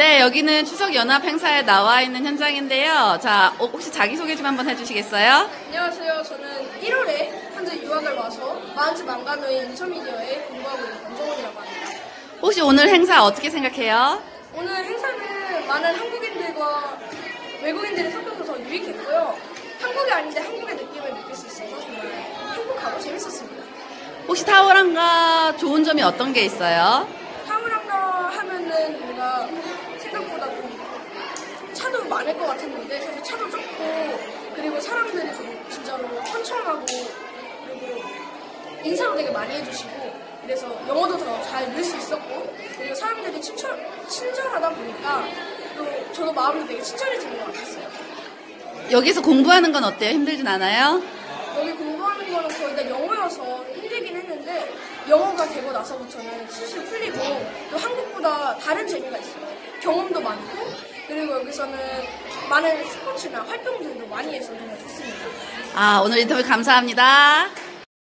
네, 여기는 추석 연합 행사에 나와 있는 현장인데요. 자, 어, 혹시 자기 소개 좀 한번 해주시겠어요? 안녕하세요. 저는 1월에 현재 유학을 와서 마흔집 망간호의 인터미디어에 공부하고 있는 권정훈이라고 합니다. 혹시 오늘 행사 어떻게 생각해요? 오늘 행사는 많은 한국인들과 외국인들이 섞여서 더 유익했고요. 한국이 아닌데 한국의 느낌을 느낄 수 있어서 정말 행복하고 재밌었습니다. 혹시 타오랑가 좋은 점이 어떤 게 있어요? 타우랑가 하면은 뭔가 차도 많을 것 같았는데 사실 차도 적고 그리고 사람들이 좀 진짜로 천천하고 그리고 인사도 되게 많이 해주시고 그래서 영어도 더 잘 늘 수 있었고 그리고 사람들이 친절, 친절하다 보니까 또 저도 마음이 되게 친절해지는 것 같았어요. 여기서 공부하는 건 어때요? 힘들진 않아요? 여기 공부하는 거는 거의 다 영어여서 힘들긴 했는데 영어가 되고 나서부터는 슬슬 풀리고 또 한국보다 다른 재미가 있어요. 경험도 많고 그리고 여기서는 많은 스포츠나 활동들도 많이 해서 정말 좋습니다. 아, 오늘 인터뷰 감사합니다.